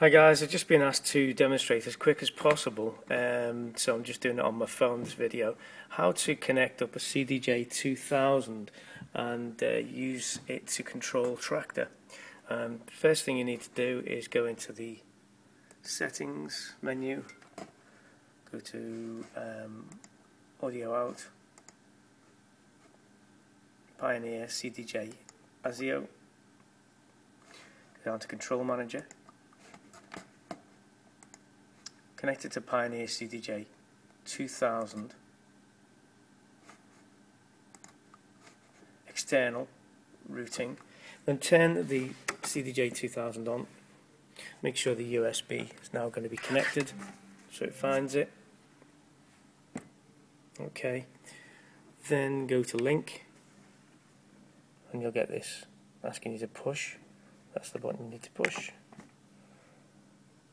Hi guys, I've just been asked to demonstrate as quick as possible, um, so I'm just doing it on my phone this video, how to connect up a CDJ 2000 and uh, use it to control Traktor. Um, first thing you need to do is go into the settings menu, go to um, audio out, Pioneer CDJ ASIO, go down to control manager, connected to Pioneer CDJ 2000 external routing. Then turn the CDJ 2000 on. Make sure the USB is now going to be connected so it finds it. Okay. Then go to link and you'll get this. Asking you to push. That's the button you need to push.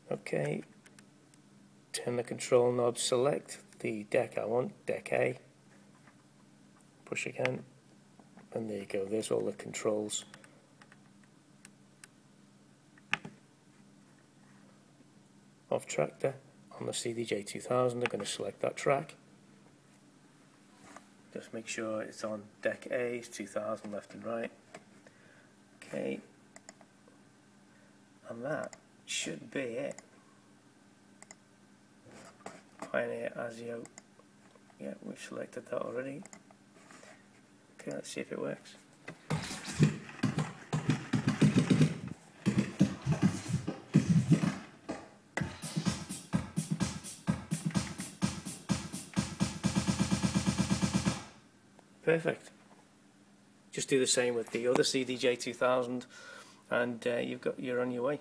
Okay turn the control knob, select the deck I want, deck A, push again, and there you go, there's all the controls. Of Traktor on the CDJ 2000, I'm going to select that track. Just make sure it's on deck A, it's 2000 left and right. Okay, and that should be it. Pioneer ASIO. Yeah, we've selected that already. Okay, let's see if it works. Perfect. Just do the same with the other CDJ 2000 and uh, you've got you're on your way.